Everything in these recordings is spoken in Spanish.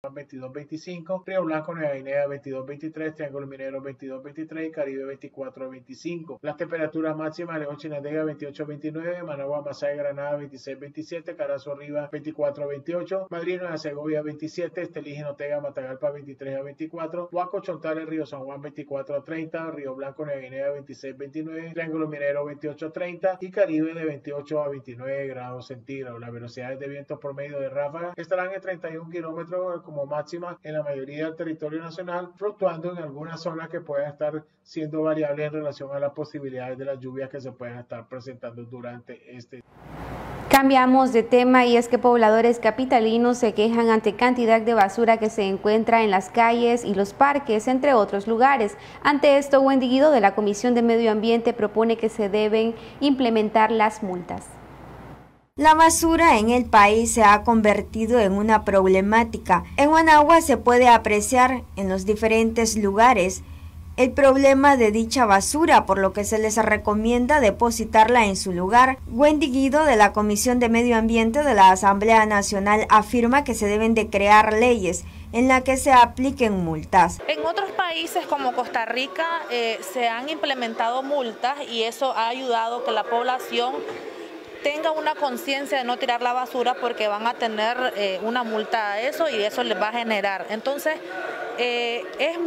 2225, Río Blanco, Nueva Guinea 2223, Triángulo Minero 2223 y Caribe 2425. Las temperaturas máximas León Chinandega 2829, Managua, Masaya, Granada 2627, Carazo Arriba 2428, Madrid, Nueva Segovia 27, Estelí, Notega, Matagalpa 23 a 24, Huaco, Chontales, Río San Juan 24 a 30, Río Blanco, Nueva Guinea 2629, Triángulo Minero 28 a 30 y Caribe de 28 a 29 grados centígrados. Las velocidades de vientos promedio de ráfaga estarán en 31 kilómetros como máxima en la mayoría del territorio nacional, fluctuando en algunas zonas que pueden estar siendo variables en relación a las posibilidades de las lluvias que se pueden estar presentando durante este Cambiamos de tema y es que pobladores capitalinos se quejan ante cantidad de basura que se encuentra en las calles y los parques, entre otros lugares. Ante esto, Wendy Guido de la Comisión de Medio Ambiente propone que se deben implementar las multas. La basura en el país se ha convertido en una problemática. En Managua se puede apreciar en los diferentes lugares el problema de dicha basura, por lo que se les recomienda depositarla en su lugar. Wendy Guido de la Comisión de Medio Ambiente de la Asamblea Nacional afirma que se deben de crear leyes en las que se apliquen multas. En otros países como Costa Rica eh, se han implementado multas y eso ha ayudado que la población tenga una conciencia de no tirar la basura porque van a tener eh, una multa a eso y eso les va a generar. Entonces, eh,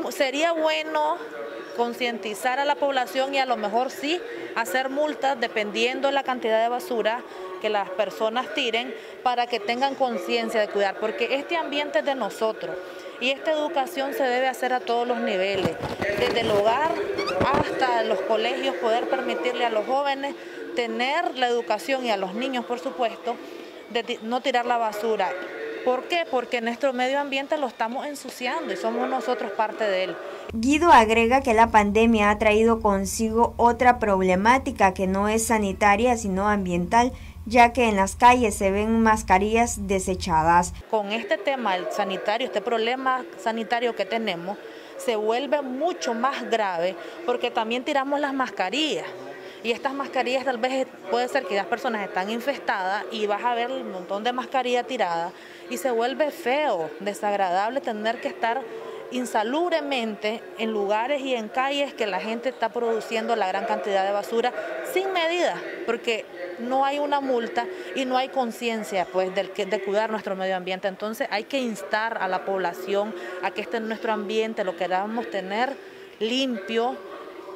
sería bueno concientizar a la población y a lo mejor sí hacer multas dependiendo de la cantidad de basura que las personas tiren para que tengan conciencia de cuidar, porque este ambiente es de nosotros y esta educación se debe hacer a todos los niveles, desde el hogar hasta los colegios, poder permitirle a los jóvenes tener la educación y a los niños, por supuesto, de no tirar la basura. ¿Por qué? Porque nuestro medio ambiente lo estamos ensuciando y somos nosotros parte de él. Guido agrega que la pandemia ha traído consigo otra problemática que no es sanitaria sino ambiental, ya que en las calles se ven mascarillas desechadas. Con este tema el sanitario, este problema sanitario que tenemos, se vuelve mucho más grave porque también tiramos las mascarillas. Y estas mascarillas tal vez puede ser que las personas están infestadas y vas a ver un montón de mascarillas tiradas y se vuelve feo, desagradable tener que estar insalubremente en lugares y en calles que la gente está produciendo la gran cantidad de basura sin medida, porque no hay una multa y no hay conciencia pues de, de cuidar nuestro medio ambiente. Entonces hay que instar a la población a que este nuestro ambiente lo queramos tener limpio,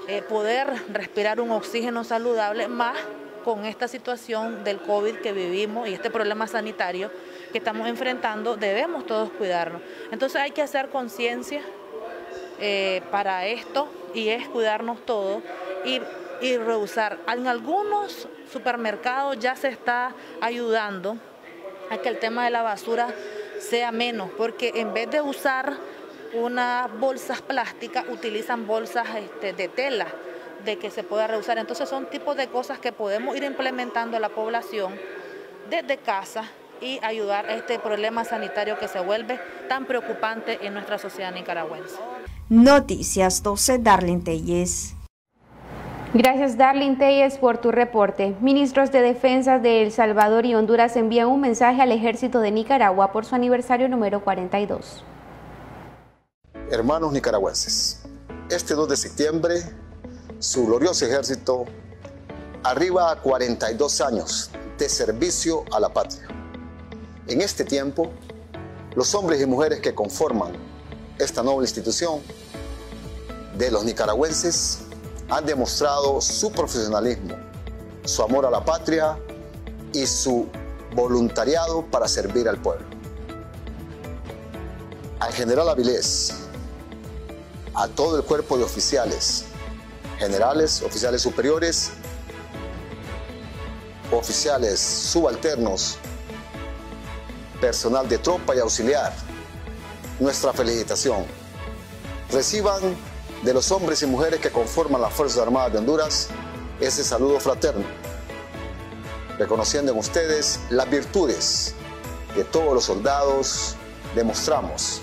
eh, poder respirar un oxígeno saludable, más con esta situación del COVID que vivimos y este problema sanitario que estamos enfrentando, debemos todos cuidarnos. Entonces hay que hacer conciencia eh, para esto y es cuidarnos todos y, y rehusar. En algunos supermercados ya se está ayudando a que el tema de la basura sea menos, porque en vez de usar unas bolsas plásticas, utilizan bolsas este, de tela de que se pueda reusar. Entonces son tipos de cosas que podemos ir implementando a la población desde casa y ayudar a este problema sanitario que se vuelve tan preocupante en nuestra sociedad nicaragüense. Noticias 12, Darlene Telles. Gracias, Darlene Telles, por tu reporte. Ministros de Defensa de El Salvador y Honduras envían un mensaje al ejército de Nicaragua por su aniversario número 42. Hermanos nicaragüenses, este 2 de septiembre, su glorioso ejército arriba a 42 años de servicio a la patria. En este tiempo, los hombres y mujeres que conforman esta noble institución de los nicaragüenses han demostrado su profesionalismo, su amor a la patria y su voluntariado para servir al pueblo. Al general Avilés, a todo el cuerpo de oficiales, generales, oficiales superiores, oficiales subalternos, personal de tropa y auxiliar, nuestra felicitación. Reciban de los hombres y mujeres que conforman las Fuerzas Armadas de Honduras ese saludo fraterno, reconociendo en ustedes las virtudes que todos los soldados demostramos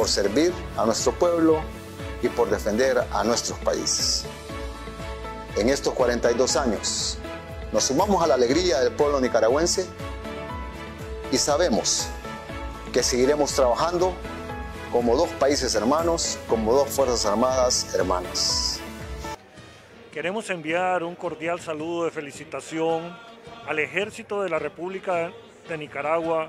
por servir a nuestro pueblo y por defender a nuestros países. En estos 42 años nos sumamos a la alegría del pueblo nicaragüense y sabemos que seguiremos trabajando como dos países hermanos, como dos Fuerzas Armadas hermanas. Queremos enviar un cordial saludo de felicitación al Ejército de la República de Nicaragua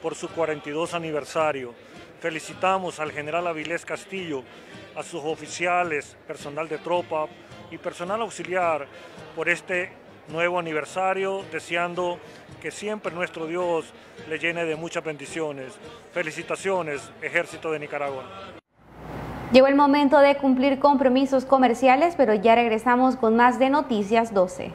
por su 42 aniversario. Felicitamos al general Avilés Castillo, a sus oficiales, personal de tropa y personal auxiliar por este nuevo aniversario, deseando que siempre nuestro Dios le llene de muchas bendiciones. Felicitaciones, Ejército de Nicaragua. Llegó el momento de cumplir compromisos comerciales, pero ya regresamos con más de Noticias 12.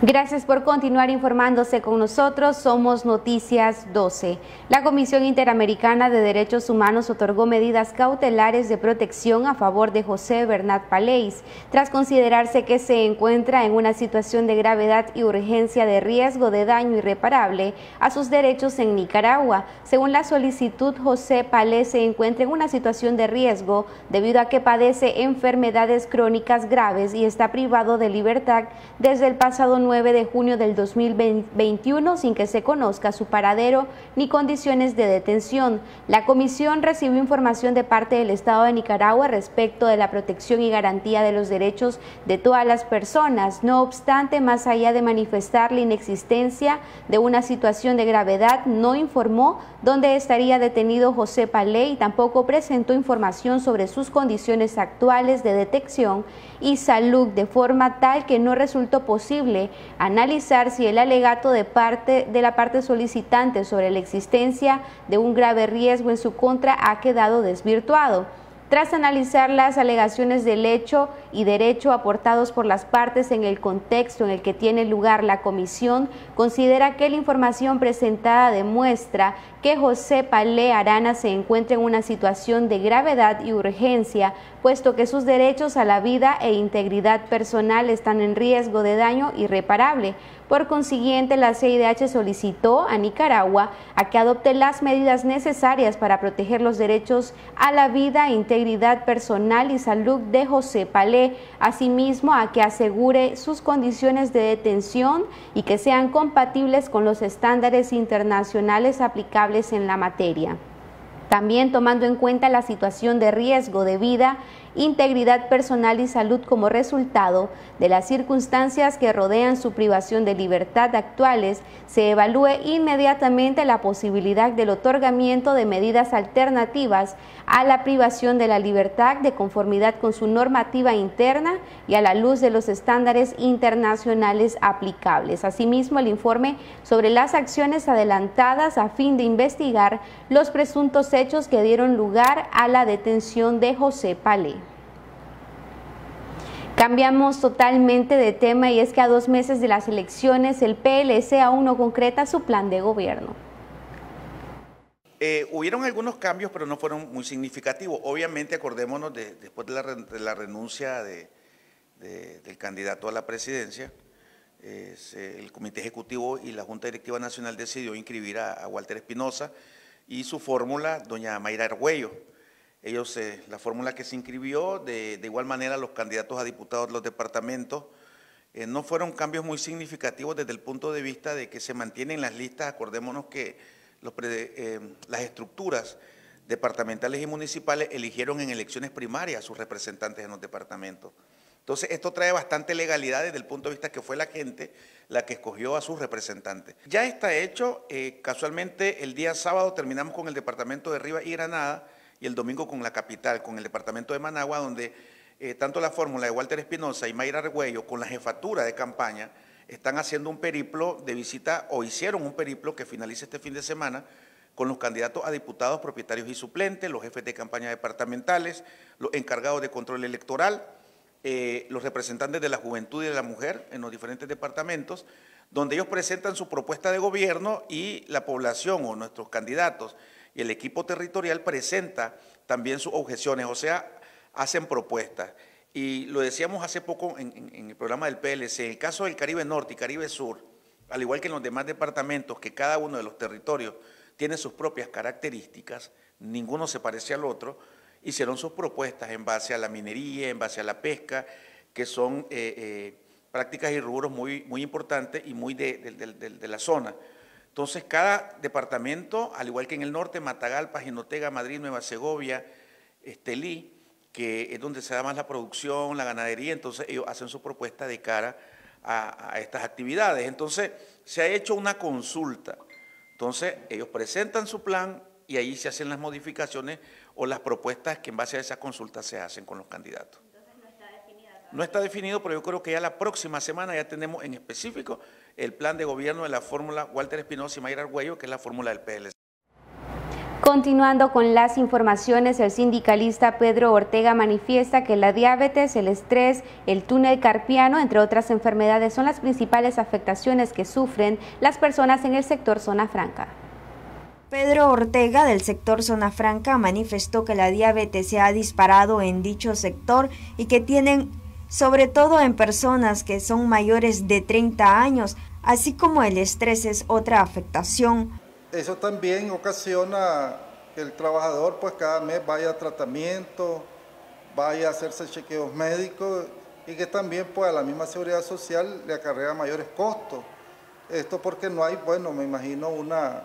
Gracias por continuar informándose con nosotros. Somos Noticias 12. La Comisión Interamericana de Derechos Humanos otorgó medidas cautelares de protección a favor de José Bernat Paleis, tras considerarse que se encuentra en una situación de gravedad y urgencia de riesgo de daño irreparable a sus derechos en Nicaragua. Según la solicitud, José Paleis se encuentra en una situación de riesgo debido a que padece enfermedades crónicas graves y está privado de libertad desde el pasado 9 de junio del 2021 sin que se conozca su paradero ni condiciones de detención. La comisión recibió información de parte del Estado de Nicaragua respecto de la protección y garantía de los derechos de todas las personas. No obstante, más allá de manifestar la inexistencia de una situación de gravedad, no informó dónde estaría detenido José Palé y tampoco presentó información sobre sus condiciones actuales de detección y salud de forma tal que no resultó posible analizar si el alegato de parte de la parte solicitante sobre la existencia de un grave riesgo en su contra ha quedado desvirtuado. Tras analizar las alegaciones del hecho y derecho aportados por las partes en el contexto en el que tiene lugar la comisión, considera que la información presentada demuestra que José Palé Arana se encuentra en una situación de gravedad y urgencia, puesto que sus derechos a la vida e integridad personal están en riesgo de daño irreparable. Por consiguiente, la CIDH solicitó a Nicaragua a que adopte las medidas necesarias para proteger los derechos a la vida, integridad personal y salud de José Palé, asimismo a que asegure sus condiciones de detención y que sean compatibles con los estándares internacionales aplicables en la materia. También tomando en cuenta la situación de riesgo de vida integridad personal y salud como resultado de las circunstancias que rodean su privación de libertad actuales, se evalúe inmediatamente la posibilidad del otorgamiento de medidas alternativas a la privación de la libertad de conformidad con su normativa interna y a la luz de los estándares internacionales aplicables. Asimismo, el informe sobre las acciones adelantadas a fin de investigar los presuntos hechos que dieron lugar a la detención de José Palé. Cambiamos totalmente de tema y es que a dos meses de las elecciones el PLC aún no concreta su plan de gobierno. Eh, hubieron algunos cambios, pero no fueron muy significativos. Obviamente, acordémonos de, después de la, renuncia del candidato a la presidencia, el Comité Ejecutivo y la Junta Directiva Nacional decidió inscribir a, a Walter Espinosa y su fórmula, doña Mayra Argüello. Ellos, eh, la fórmula que se inscribió, de, igual manera los candidatos a diputados de los departamentos, eh, no fueron cambios muy significativos desde el punto de vista de que se mantienen las listas, acordémonos que eh, las estructuras departamentales y municipales eligieron en elecciones primarias a sus representantes en los departamentos. Entonces, esto trae bastante legalidad desde el punto de vista que fue la gente la que escogió a sus representantes. Ya está hecho, casualmente el día sábado terminamos con el departamento de Rivas y Granada, y el domingo con la capital, con el departamento de Managua, donde eh, tanto la fórmula de Walter Espinosa y Mayra Argüello con la jefatura de campaña están haciendo un periplo de visita o hicieron un periplo que finaliza este fin de semana con los candidatos a diputados, propietarios y suplentes, los jefes de campaña departamentales, los encargados de control electoral, eh, los representantes de la juventud y de la mujer en los diferentes departamentos, donde ellos presentan su propuesta de gobierno y la población o nuestros candidatos y el equipo territorial presenta también sus objeciones, o sea, hacen propuestas. Y lo decíamos hace poco en, el programa del PLC, en el caso del Caribe Norte y Caribe Sur, al igual que en los demás departamentos, que cada uno de los territorios tiene sus propias características, ninguno se parece al otro, hicieron sus propuestas en base a la minería, en base a la pesca, que son eh, eh, prácticas y rubros muy, muy importantes y muy de, la zona. Entonces, cada departamento, al igual que en el norte, Matagalpa, Jinotega, Madrid, Nueva Segovia, Estelí, que es donde se da más la producción, la ganadería, entonces ellos hacen su propuesta de cara a, a estas actividades. Entonces, se ha hecho una consulta. Entonces, ellos presentan su plan y ahí se hacen las modificaciones o las propuestas que en base a esa consulta se hacen con los candidatos. Entonces no está definida. No está definido, pero yo creo que ya la próxima semana ya tenemos en específico el plan de gobierno de la fórmula Walter Espinosa y Mayra Arguello, que es la fórmula del PLC. Continuando con las informaciones, el sindicalista Pedro Ortega manifiesta que la diabetes, el estrés, el túnel carpiano, entre otras enfermedades, son las principales afectaciones que sufren las personas en el sector zona franca. Pedro Ortega del sector Zona Franca manifestó que la diabetes se ha disparado en dicho sector y que tienen sobre todo en personas que son mayores de 30 años, así como el estrés es otra afectación. Eso también ocasiona que el trabajador pues cada mes vaya a tratamiento, vaya a hacerse chequeos médicos y que también pues a la misma seguridad social le acarrea mayores costos. Esto porque no hay, bueno, me imagino una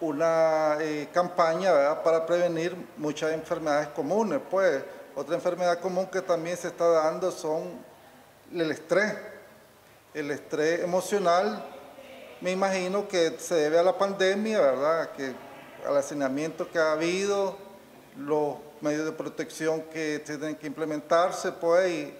una eh, campaña para prevenir muchas enfermedades comunes. Pues otra enfermedad común que también se está dando son el estrés, el estrés emocional. Me imagino que se debe a la pandemia, ¿verdad? Que al hacinamiento que ha habido, los medios de protección que tienen que implementarse, pues,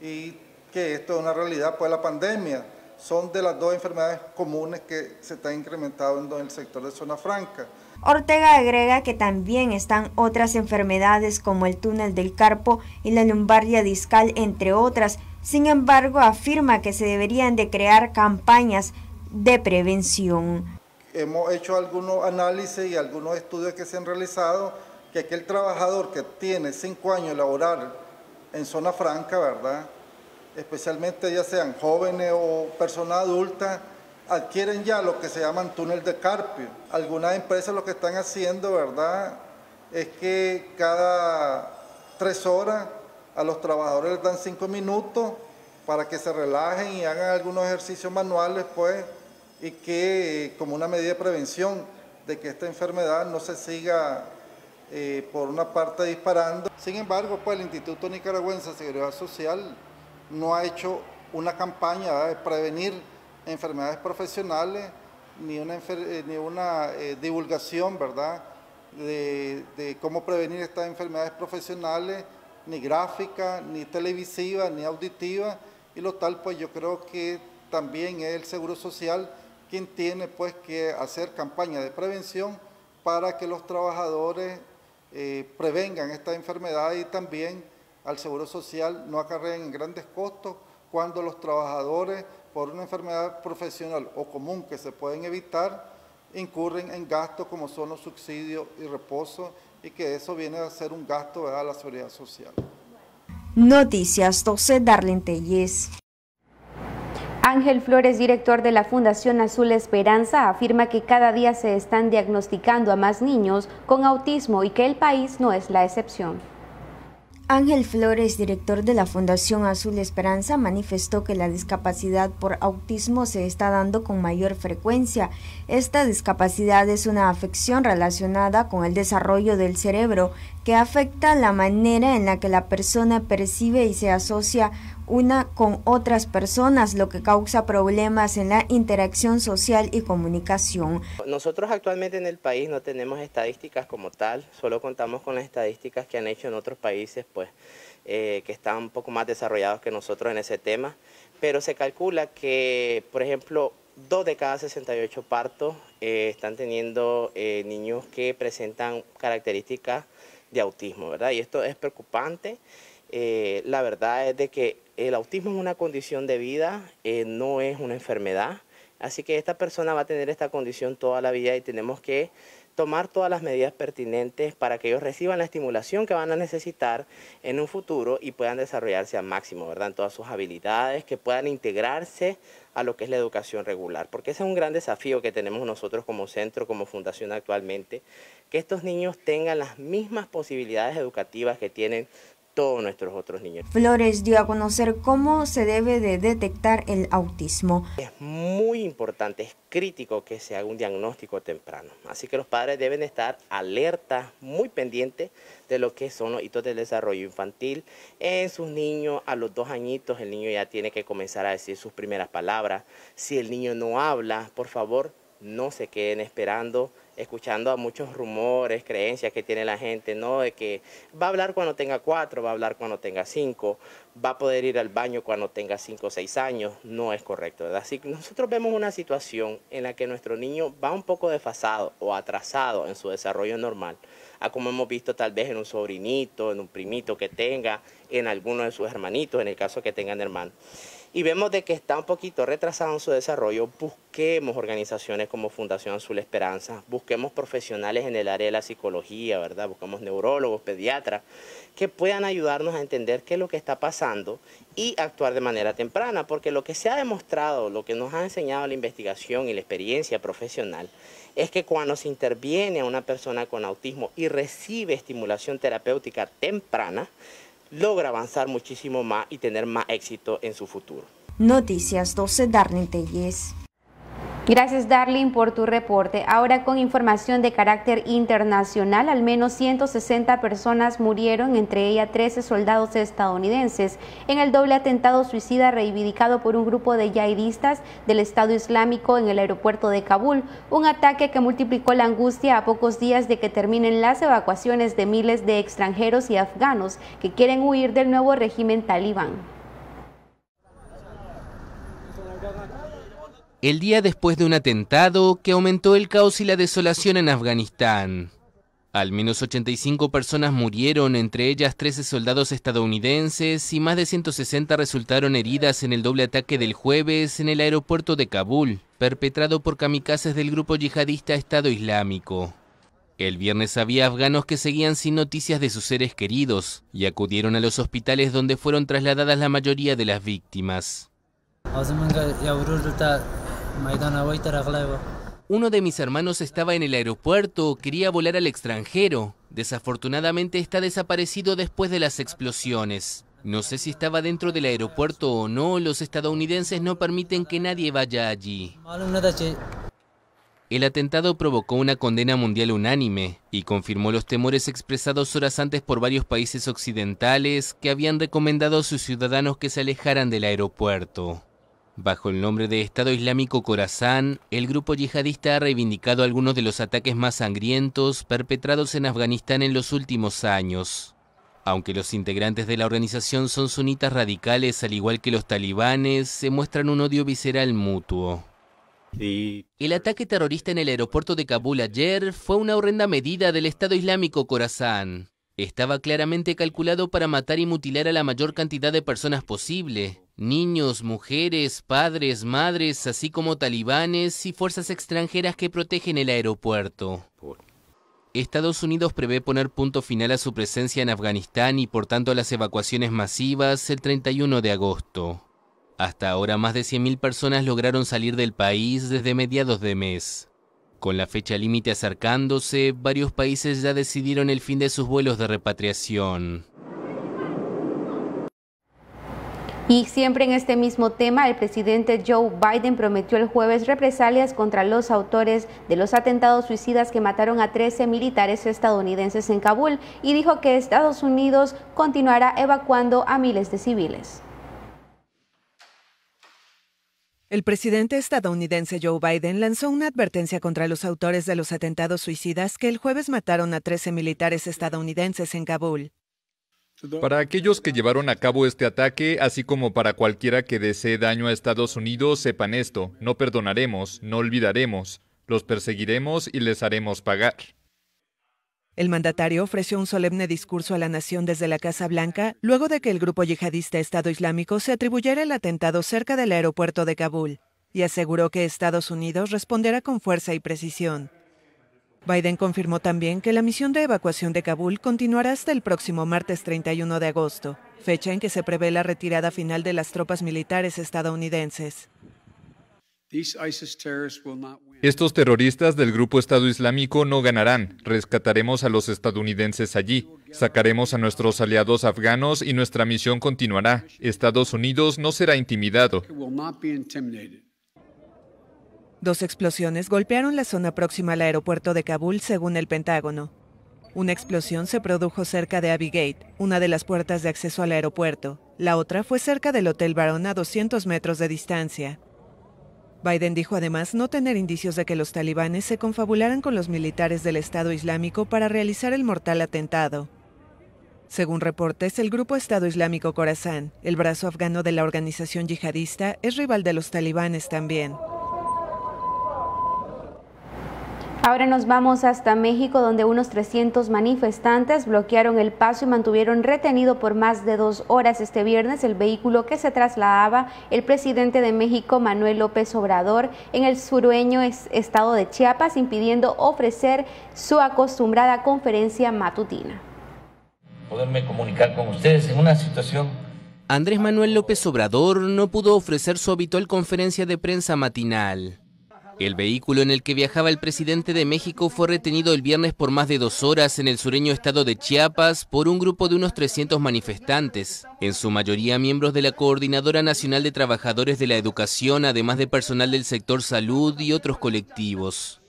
y, que esto es una realidad, pues, la pandemia son de las dos enfermedades comunes que se están incrementando en el sector de zona franca. Ortega agrega que también están otras enfermedades como el túnel del carpo y la lumbaria discal, entre otras. Sin embargo, afirma que se deberían de crear campañas de prevención. Hemos hecho algunos análisis y algunos estudios que se han realizado que aquel trabajador que tiene cinco años laboral en zona franca, ¿verdad? especialmente ya sean jóvenes o personas adultas, adquieren ya lo que se llaman túnel de carpio. Algunas empresas lo que están haciendo, ¿verdad?, es que cada tres horas a los trabajadores les dan cinco minutos para que se relajen y hagan algunos ejercicios manuales, pues, y que como una medida de prevención de que esta enfermedad no se siga eh, por una parte disparando. Sin embargo, pues el Instituto Nicaragüense de Seguridad Social no ha hecho una campaña de prevenir enfermedades profesionales ni una, eh, ni una eh, divulgación ¿verdad? De, cómo prevenir estas enfermedades profesionales, ni gráfica, ni televisiva, ni auditiva, y lo tal pues yo creo que también es el Seguro Social quien tiene pues que hacer campaña de prevención para que los trabajadores eh, prevengan esta enfermedad y también al Seguro Social no acarreen grandes costos cuando los trabajadores por una enfermedad profesional o común que se pueden evitar incurren en gastos como son los subsidios y reposo y que eso viene a ser un gasto a la seguridad social. Noticias 12 Darlene Telles. Ángel Flores, director de la Fundación Azul Esperanza, afirma que cada día se están diagnosticando a más niños con autismo y que el país no es la excepción. Ángel Flores, director de la Fundación Azul Esperanza, manifestó que la discapacidad por autismo se está dando con mayor frecuencia. Esta discapacidad es una afección relacionada con el desarrollo del cerebro que afecta la manera en la que la persona percibe y se asocia una con otras personas, lo que causa problemas en la interacción social y comunicación. Nosotros actualmente en el país no tenemos estadísticas como tal, solo contamos con las estadísticas que han hecho en otros países, pues, eh, que están un poco más desarrollados que nosotros en ese tema, pero se calcula que, por ejemplo, dos de cada 68 partos eh, están teniendo eh, niños que presentan características de autismo, ¿verdad? Y esto es preocupante. Eh, la verdad es de que el autismo es una condición de vida, eh, no es una enfermedad. Así que esta persona va a tener esta condición toda la vida y tenemos que tomar todas las medidas pertinentes para que ellos reciban la estimulación que van a necesitar en un futuro y puedan desarrollarse al máximo, ¿verdad? En todas sus habilidades, que puedan integrarse a lo que es la educación regular, porque ese es un gran desafío que tenemos nosotros como centro, como fundación actualmente, que estos niños tengan las mismas posibilidades educativas que tienen todos nuestros otros niños. Flores dio a conocer cómo se debe de detectar el autismo. Es muy importante, es crítico que se haga un diagnóstico temprano. Así que los padres deben estar alertas, muy pendientes de lo que son los hitos del desarrollo infantil. En sus niños, a los dos añitos, el niño ya tiene que comenzar a decir sus primeras palabras. Si el niño no habla, por favor, no se queden esperando escuchando a muchos rumores, creencias que tiene la gente, ¿no? De que va a hablar cuando tenga cuatro, va a hablar cuando tenga cinco, va a poder ir al baño cuando tenga cinco o seis años, no es correcto, ¿verdad? Que nosotros vemos una situación en la que nuestro niño va un poco desfasado o atrasado en su desarrollo normal, a como hemos visto tal vez en un sobrinito, en un primito que tenga, en alguno de sus hermanitos, en el caso que tengan hermanos y vemos de que está un poquito retrasado en su desarrollo, busquemos organizaciones como Fundación Azul Esperanza, busquemos profesionales en el área de la psicología, ¿verdad? Buscamos neurólogos, pediatras, que puedan ayudarnos a entender qué es lo que está pasando y actuar de manera temprana, porque lo que se ha demostrado, lo que nos ha enseñado la investigación y la experiencia profesional, es que cuando se interviene a una persona con autismo y recibe estimulación terapéutica temprana, logra avanzar muchísimo más y tener más éxito en su futuro. Noticias 12, Darlene Telles. Gracias, Darlene, por tu reporte. Ahora con información de carácter internacional, al menos 160 personas murieron, entre ellas 13 soldados estadounidenses, en el doble atentado suicida reivindicado por un grupo de yihadistas del Estado Islámico en el aeropuerto de Kabul, un ataque que multiplicó la angustia a pocos días de que terminen las evacuaciones de miles de extranjeros y afganos que quieren huir del nuevo régimen talibán. El día después de un atentado que aumentó el caos y la desolación en Afganistán. Al menos 85 personas murieron, entre ellas 13 soldados estadounidenses y más de 160 resultaron heridas en el doble ataque del jueves en el aeropuerto de Kabul, perpetrado por kamikazes del grupo yihadista Estado Islámico. El viernes había afganos que seguían sin noticias de sus seres queridos y acudieron a los hospitales donde fueron trasladadas la mayoría de las víctimas. Uno de mis hermanos estaba en el aeropuerto, quería volar al extranjero. Desafortunadamente está desaparecido después de las explosiones. No sé si estaba dentro del aeropuerto o no, los estadounidenses no permiten que nadie vaya allí. El atentado provocó una condena mundial unánime y confirmó los temores expresados horas antes por varios países occidentales que habían recomendado a sus ciudadanos que se alejaran del aeropuerto. Bajo el nombre de Estado Islámico Khorasan, el grupo yihadista ha reivindicado algunos de los ataques más sangrientos perpetrados en Afganistán en los últimos años. Aunque los integrantes de la organización son sunitas radicales, al igual que los talibanes, se muestran un odio visceral mutuo. El ataque terrorista en el aeropuerto de Kabul ayer fue una horrenda medida del Estado Islámico Khorasan. Estaba claramente calculado para matar y mutilar a la mayor cantidad de personas posible, niños, mujeres, padres, madres, así como talibanes y fuerzas extranjeras que protegen el aeropuerto. Estados Unidos prevé poner punto final a su presencia en Afganistán y por tanto a las evacuaciones masivas el 31 de agosto. Hasta ahora más de 100.000 personas lograron salir del país desde mediados de mes. Con la fecha límite acercándose, varios países ya decidieron el fin de sus vuelos de repatriación. Y siempre en este mismo tema, el presidente Joe Biden prometió el jueves represalias contra los autores de los atentados suicidas que mataron a 13 militares estadounidenses en Kabul y dijo que Estados Unidos continuará evacuando a miles de civiles. El presidente estadounidense Joe Biden lanzó una advertencia contra los autores de los atentados suicidas que el jueves mataron a 13 militares estadounidenses en Kabul. Para aquellos que llevaron a cabo este ataque, así como para cualquiera que desee daño a Estados Unidos, sepan esto, no perdonaremos, no olvidaremos, los perseguiremos y les haremos pagar. El mandatario ofreció un solemne discurso a la nación desde la Casa Blanca luego de que el grupo yihadista Estado Islámico se atribuyera el atentado cerca del aeropuerto de Kabul. y aseguró que Estados Unidos responderá con fuerza y precisión. Biden confirmó también que la misión de evacuación de Kabul continuará hasta el próximo martes 31 de agosto, fecha en que se prevé la retirada final de las tropas militares estadounidenses. Estos terroristas del grupo Estado Islámico no ganarán. Rescataremos a los estadounidenses allí. Sacaremos a nuestros aliados afganos y nuestra misión continuará. Estados Unidos no será intimidado. Dos explosiones golpearon la zona próxima al aeropuerto de Kabul, según el Pentágono. Una explosión se produjo cerca de Abbey Gate, una de las puertas de acceso al aeropuerto. La otra fue cerca del Hotel Baron a 200 metros de distancia. Biden dijo además no tener indicios de que los talibanes se confabularan con los militares del Estado Islámico para realizar el mortal atentado. Según reportes, el grupo Estado Islámico Khorasan, el brazo afgano de la organización yihadista, es rival de los talibanes también. Ahora nos vamos hasta México, donde unos 300 manifestantes bloquearon el paso y mantuvieron retenido por más de dos horas este viernes el vehículo que se trasladaba el presidente de México, Manuel López Obrador, en el sureño estado de Chiapas, impidiendo ofrecer su acostumbrada conferencia matutina. Poderme comunicar con ustedes en una situación Andrés Manuel López Obrador no pudo ofrecer su habitual conferencia de prensa matinal. El vehículo en el que viajaba el presidente de México fue retenido el viernes por más de dos horas en el sureño estado de Chiapas por un grupo de unos 300 manifestantes, en su mayoría miembros de la Coordinadora Nacional de Trabajadores de la Educación, además de personal del sector salud y otros colectivos.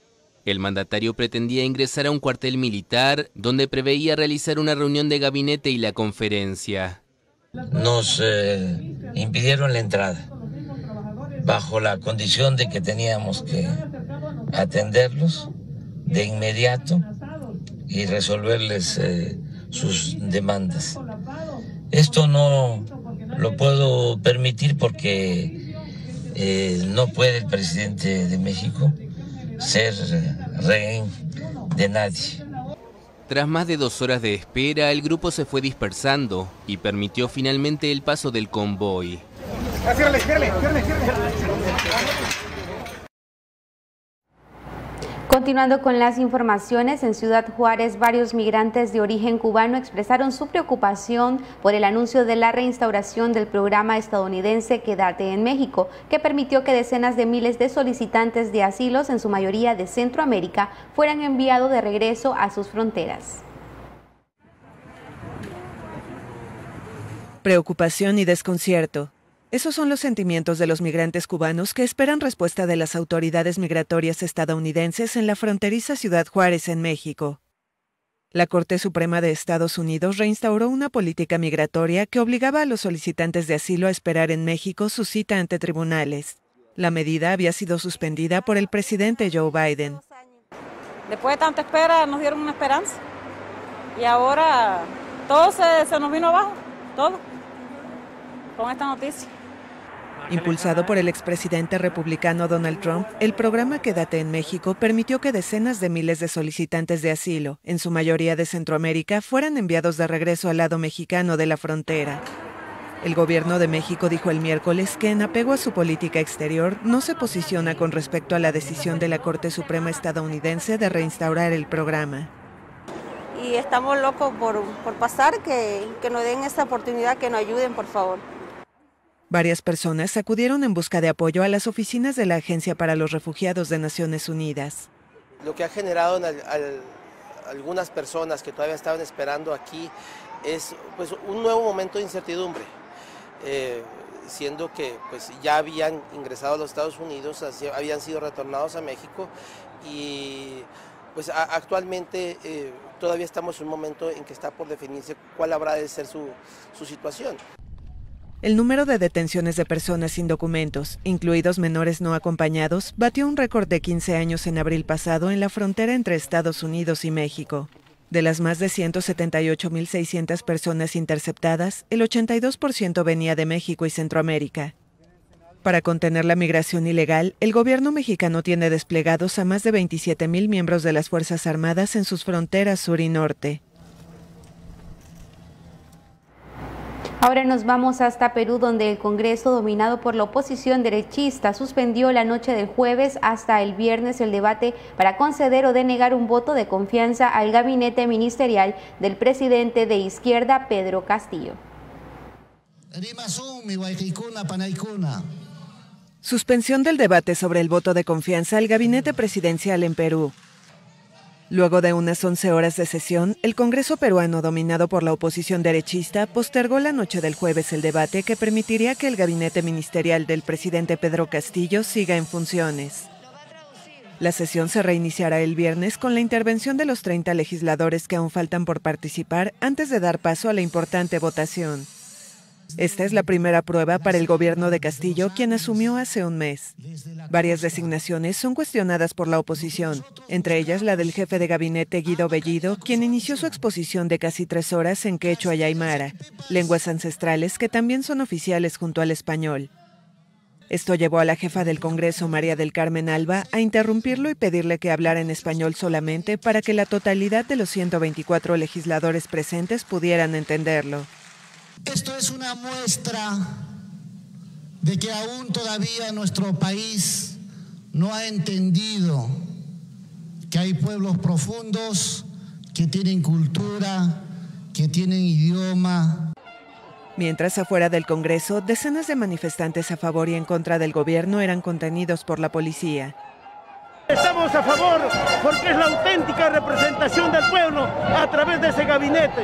El mandatario pretendía ingresar a un cuartel militar donde preveía realizar una reunión de gabinete y la conferencia. Nos eh, impidieron la entrada bajo la condición de que teníamos que atenderlos de inmediato y resolverles eh, sus demandas. Esto no lo puedo permitir porque eh, no puede el presidente de México ser rehén de nadie. Tras más de dos horas de espera, el grupo se fue dispersando y permitió finalmente el paso del convoy. Continuando con las informaciones, en Ciudad Juárez varios migrantes de origen cubano expresaron su preocupación por el anuncio de la reinstauración del programa estadounidense Quédate en México, que permitió que decenas de miles de solicitantes de asilos, en su mayoría de Centroamérica, fueran enviados de regreso a sus fronteras. Preocupación y desconcierto. Esos son los sentimientos de los migrantes cubanos que esperan respuesta de las autoridades migratorias estadounidenses en la fronteriza Ciudad Juárez, en México. La Corte Suprema de Estados Unidos reinstauró una política migratoria que obligaba a los solicitantes de asilo a esperar en México su cita ante tribunales. La medida había sido suspendida por el presidente Joe Biden. Después de tanta espera nos dieron una esperanza y ahora todo se, nos vino abajo, todo, con esta noticia. Impulsado por el expresidente republicano Donald Trump, el programa Quédate en México permitió que decenas de miles de solicitantes de asilo, en su mayoría de Centroamérica, fueran enviados de regreso al lado mexicano de la frontera. El gobierno de México dijo el miércoles que en apego a su política exterior no se posiciona con respecto a la decisión de la Corte Suprema estadounidense de reinstaurar el programa. Y estamos locos por, pasar, que, que nos den esta oportunidad, que nos ayuden, por favor. Varias personas acudieron en busca de apoyo a las oficinas de la Agencia para los Refugiados de Naciones Unidas. Lo que ha generado en algunas personas que todavía estaban esperando aquí es pues, un nuevo momento de incertidumbre, eh, siendo que pues, ya habían ingresado a los Estados Unidos, habían sido retornados a México y pues actualmente eh, todavía estamos en un momento en que está por definirse cuál habrá de ser su, su situación. El número de detenciones de personas sin documentos, incluidos menores no acompañados, batió un récord de 15 años en abril pasado en la frontera entre Estados Unidos y México. De las más de 178.600 personas interceptadas, el 82% venía de México y Centroamérica. Para contener la migración ilegal, el gobierno mexicano tiene desplegados a más de 27.000 miembros de las Fuerzas Armadas en sus fronteras sur y norte. Ahora nos vamos hasta Perú, donde el Congreso, dominado por la oposición derechista, suspendió la noche del jueves hasta el viernes el debate para conceder o denegar un voto de confianza al gabinete ministerial del presidente de izquierda, Pedro Castillo. Suspensión del debate sobre el voto de confianza al gabinete presidencial en Perú. Luego de unas 11 horas de sesión, el Congreso peruano, dominado por la oposición derechista, postergó la noche del jueves el debate que permitiría que el gabinete ministerial del presidente Pedro Castillo siga en funciones. La sesión se reiniciará el viernes con la intervención de los 30 legisladores que aún faltan por participar antes de dar paso a la importante votación. Esta es la primera prueba para el gobierno de Castillo, quien asumió hace un mes. Varias designaciones son cuestionadas por la oposición, entre ellas la del jefe de gabinete Guido Bellido, quien inició su exposición de casi tres horas en quechua y aymara, lenguas ancestrales que también son oficiales junto al español. Esto llevó a la jefa del Congreso, María del Carmen Alba, a interrumpirlo y pedirle que hablara en español solamente para que la totalidad de los 124 legisladores presentes pudieran entenderlo. Esto es una muestra de que aún todavía nuestro país no ha entendido que hay pueblos profundos que tienen cultura, que tienen idioma. Mientras afuera del Congreso, decenas de manifestantes a favor y en contra del gobierno eran contenidos por la policía. Estamos a favor porque es la auténtica representación del pueblo a través de ese gabinete.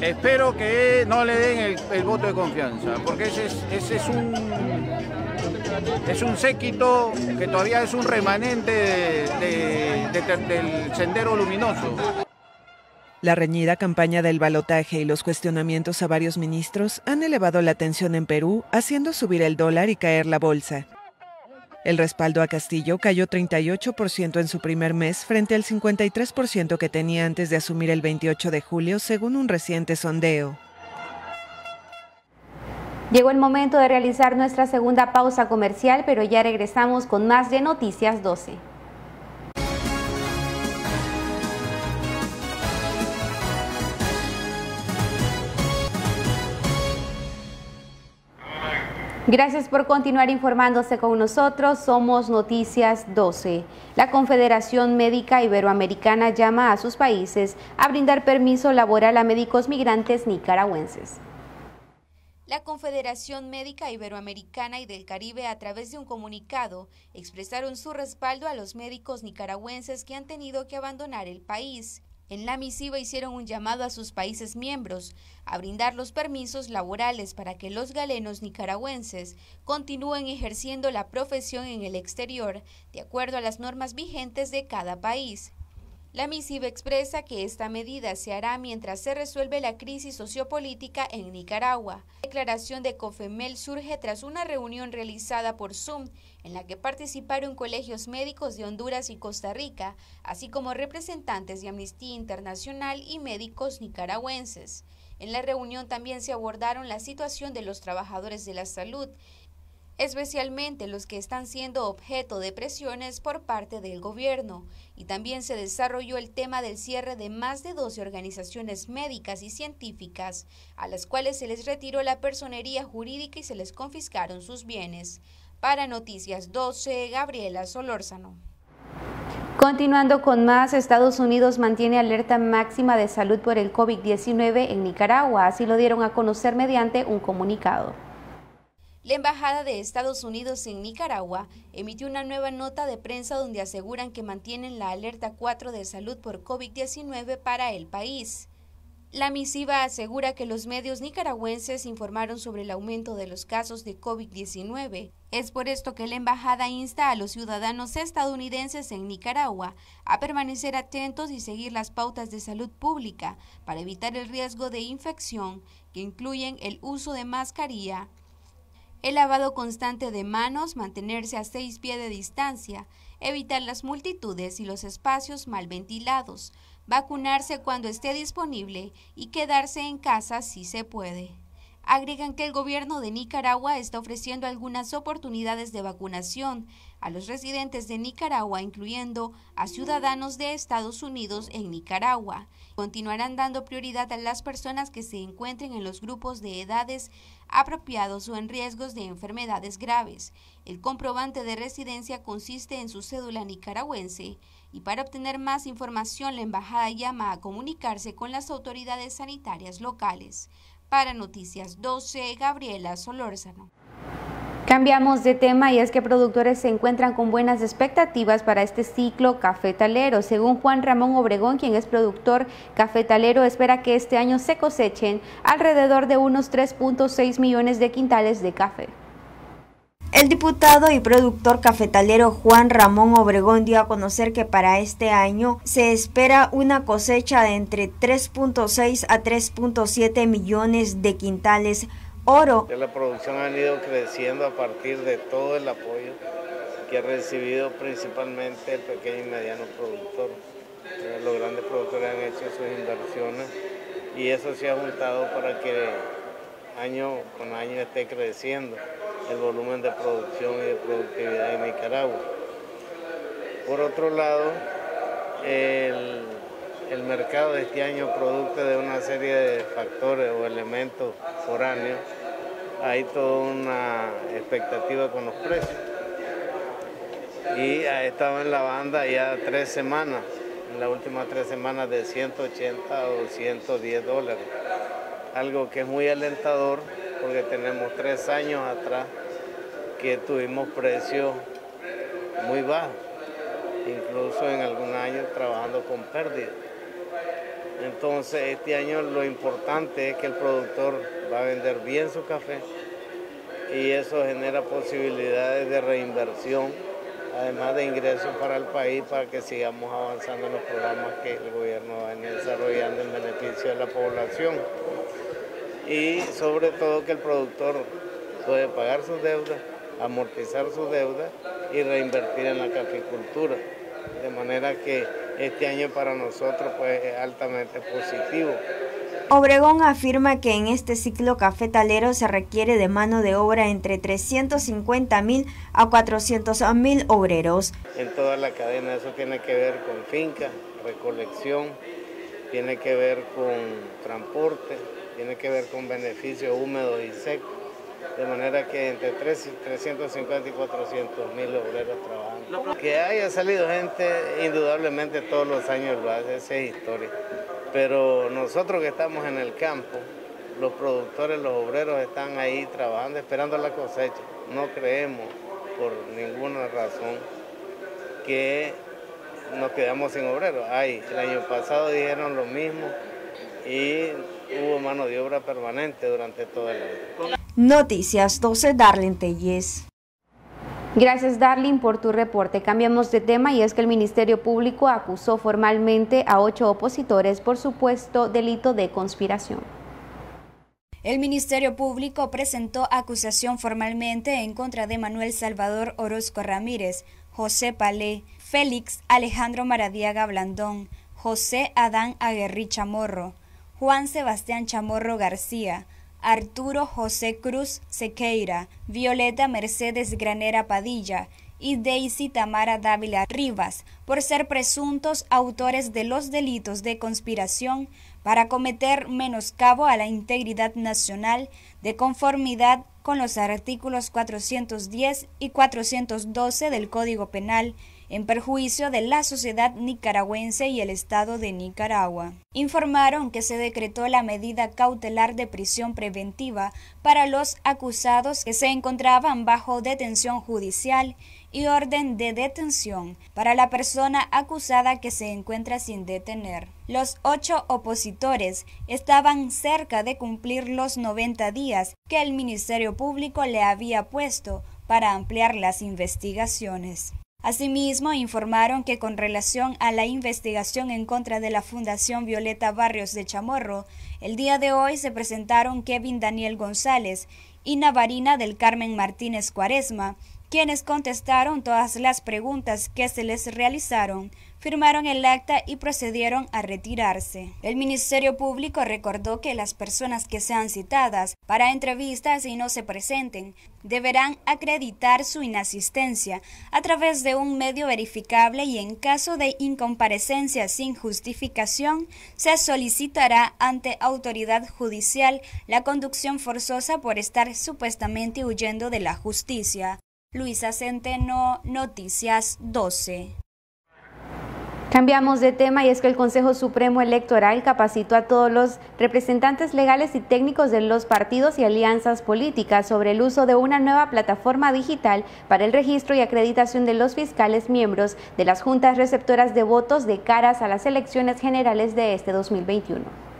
Espero que no le den el, voto de confianza, porque ese es, un es un séquito que todavía es un remanente del sendero luminoso. La reñida campaña del balotaje y los cuestionamientos a varios ministros han elevado la tensión en Perú, haciendo subir el dólar y caer la bolsa. El respaldo a Castillo cayó 38% en su primer mes frente al 53% que tenía antes de asumir el 28 de julio, según un reciente sondeo. Llegó el momento de realizar nuestra segunda pausa comercial, pero ya regresamos con más de Noticias 12. Gracias por continuar informándose con nosotros. Somos Noticias 12. La Confederación Médica Iberoamericana llama a sus países a brindar permiso laboral a médicos migrantes nicaragüenses. La Confederación Médica Iberoamericana y del Caribe, a través de un comunicado, expresaron su respaldo a los médicos nicaragüenses que han tenido que abandonar el país. En la misiva hicieron un llamado a sus países miembros a brindar los permisos laborales para que los galenos nicaragüenses continúen ejerciendo la profesión en el exterior de acuerdo a las normas vigentes de cada país. La misiva expresa que esta medida se hará mientras se resuelve la crisis sociopolítica en Nicaragua. La declaración de COFEMEL surge tras una reunión realizada por Zoom en la que participaron colegios médicos de Honduras y Costa Rica, así como representantes de Amnistía Internacional y médicos nicaragüenses. En la reunión también se abordaron la situación de los trabajadores de la salud, especialmente los que están siendo objeto de presiones por parte del gobierno, y también se desarrolló el tema del cierre de más de 12 organizaciones médicas y científicas, a las cuales se les retiró la personería jurídica y se les confiscaron sus bienes. Para Noticias 12, Gabriela Solórzano. Continuando con más, Estados Unidos mantiene alerta máxima de salud por el COVID-19 en Nicaragua, así lo dieron a conocer mediante un comunicado. La Embajada de Estados Unidos en Nicaragua emitió una nueva nota de prensa donde aseguran que mantienen la alerta 4 de salud por COVID-19 para el país. La misiva asegura que los medios nicaragüenses informaron sobre el aumento de los casos de COVID-19. Es por esto que la embajada insta a los ciudadanos estadounidenses en Nicaragua a permanecer atentos y seguir las pautas de salud pública para evitar el riesgo de infección que incluyen el uso de mascarilla, el lavado constante de manos, mantenerse a seis pies de distancia, evitar las multitudes y los espacios mal ventilados, vacunarse cuando esté disponible y quedarse en casa si se puede. Agregan que el gobierno de Nicaragua está ofreciendo algunas oportunidades de vacunación a los residentes de Nicaragua, incluyendo a ciudadanos de Estados Unidos en Nicaragua. Continuarán dando prioridad a las personas que se encuentren en los grupos de edades apropiados o en riesgos de enfermedades graves. El comprobante de residencia consiste en su cédula nicaragüense y para obtener más información la embajada llama a comunicarse con las autoridades sanitarias locales. Para Noticias 12, Gabriela Solórzano. Cambiamos de tema y es que productores se encuentran con buenas expectativas para este ciclo cafetalero. Según Juan Ramón Obregón, quien es productor cafetalero, espera que este año se cosechen alrededor de unos 3.6 millones de quintales de café. El diputado y productor cafetalero Juan Ramón Obregón dio a conocer que para este año se espera una cosecha de entre 3.6 a 3.7 millones de quintales oro. La producción ha ido creciendo a partir de todo el apoyo que ha recibido principalmente el pequeño y mediano productor. Eh, los grandes productores han hecho sus inversiones y eso se ha juntado para que año con año esté creciendo el volumen de producción y de productividad en Nicaragua. Por otro lado, el, mercado de este año, producto de una serie de factores o elementos foráneos, hay toda una expectativa con los precios. Y ha estado en la banda ya tres semanas, en las últimas tres semanas de 180 a 210 dólares. Algo que es muy alentador porque tenemos tres años atrás que tuvimos precios muy bajos, incluso en algún año trabajando con pérdida. Entonces este año lo importante es que el productor va a vender bien su café y eso genera posibilidades de reinversión, además de ingresos para el país para que sigamos avanzando en los programas que el gobierno va desarrollando en beneficio de la población y sobre todo que el productor puede pagar sus deudas, amortizar su deuda y reinvertir en la caficultura. De manera que este año para nosotros pues, es altamente positivo. Obregón afirma que en este ciclo cafetalero se requiere de mano de obra entre 350 mil a 400 mil obreros. En toda la cadena eso tiene que ver con finca, recolección, tiene que ver con transporte, tiene que ver con beneficios húmedos y secos, de manera que entre 350 y 400 mil obreros trabajando. Que haya salido gente, indudablemente todos los años lo hace, esa es historia. Pero nosotros que estamos en el campo, los productores, los obreros están ahí trabajando, esperando la cosecha. No creemos, por ninguna razón, que nos quedamos sin obreros. Ay, el año pasado dijeron lo mismo y hubo mano de obra permanente durante todo el año. Noticias 12, Darlene Telles. Gracias, Darlene, por tu reporte. Cambiamos de tema y es que el Ministerio Público acusó formalmente a ocho opositores por supuesto delito de conspiración. El Ministerio Público presentó acusación formalmente en contra de Manuel Salvador Orozco Ramírez, José Palé, Félix Alejandro Maradiaga Blandón, José Adán Aguerri Chamorro, Juan Sebastián Chamorro García, Arturo José Cruz Sequeira, Violeta Mercedes Granera Padilla y Daisy Tamara Dávila Rivas por ser presuntos autores de los delitos de conspiración para cometer menoscabo a la integridad nacional de conformidad con los artículos 410 y 412 del Código Penal en perjuicio de la sociedad nicaragüense y el Estado de Nicaragua. Informaron que se decretó la medida cautelar de prisión preventiva para los acusados que se encontraban bajo detención judicial y orden de detención para la persona acusada que se encuentra sin detener. Los ocho opositores estaban cerca de cumplir los 90 días que el Ministerio Público le había puesto para ampliar las investigaciones. Asimismo, informaron que con relación a la investigación en contra de la Fundación Violeta Barrios de Chamorro, el día de hoy se presentaron Kevin Daniel González y Navarina del Carmen Martínez Cuaresma, quienes contestaron todas las preguntas que se les realizaron firmaron el acta y procedieron a retirarse. El Ministerio Público recordó que las personas que sean citadas para entrevistas y no se presenten deberán acreditar su inasistencia a través de un medio verificable y en caso de incomparecencia sin justificación se solicitará ante autoridad judicial la conducción forzosa por estar supuestamente huyendo de la justicia. Luisa Centeno, Noticias 12. Cambiamos de tema y es que el Consejo Supremo Electoral capacitó a todos los representantes legales y técnicos de los partidos y alianzas políticas sobre el uso de una nueva plataforma digital para el registro y acreditación de los fiscales miembros de las juntas receptoras de votos de caras a las elecciones generales de este 2021.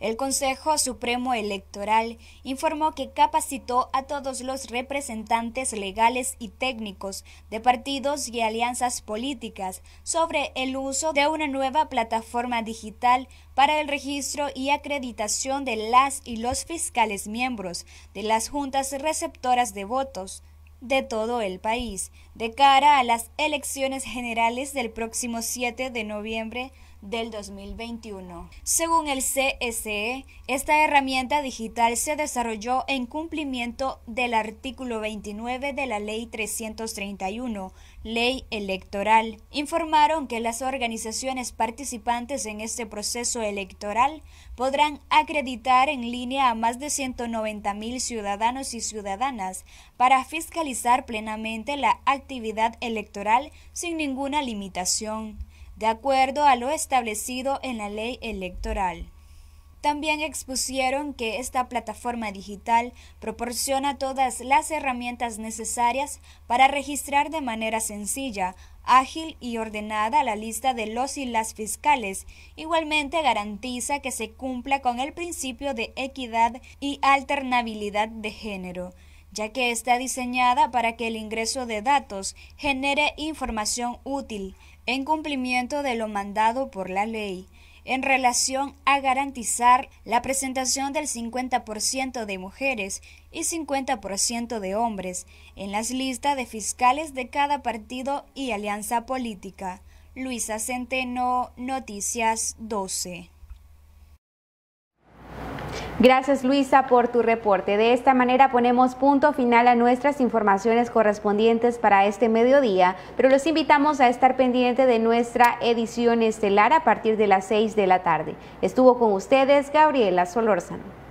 El Consejo Supremo Electoral informó que capacitó a todos los representantes legales y técnicos de partidos y alianzas políticas sobre el uso de una nueva plataforma digital para el registro y acreditación de las y los fiscales miembros de las juntas receptoras de votos de todo el país, de cara a las elecciones generales del próximo 7 de noviembre del 2021. Según el CSE, esta herramienta digital se desarrolló en cumplimiento del artículo 29 de la Ley 331, Ley Electoral. Informaron que las organizaciones participantes en este proceso electoral podrán acreditar en línea a más de 190 mil ciudadanos y ciudadanas para fiscalizar plenamente la actividad electoral sin ninguna limitación de acuerdo a lo establecido en la ley electoral. También expusieron que esta plataforma digital proporciona todas las herramientas necesarias para registrar de manera sencilla, ágil y ordenada la lista de los y las fiscales. Igualmente garantiza que se cumpla con el principio de equidad y alternabilidad de género ya que está diseñada para que el ingreso de datos genere información útil, en cumplimiento de lo mandado por la ley en relación a garantizar la presentación del 50% de mujeres y 50% de hombres en las listas de fiscales de cada partido y alianza política. Luisa Centeno, Noticias 12. Gracias Luisa por tu reporte. De esta manera ponemos punto final a nuestras informaciones correspondientes para este mediodía, pero los invitamos a estar pendiente de nuestra edición estelar a partir de las 6 de la tarde. Estuvo con ustedes Gabriela Solórzano.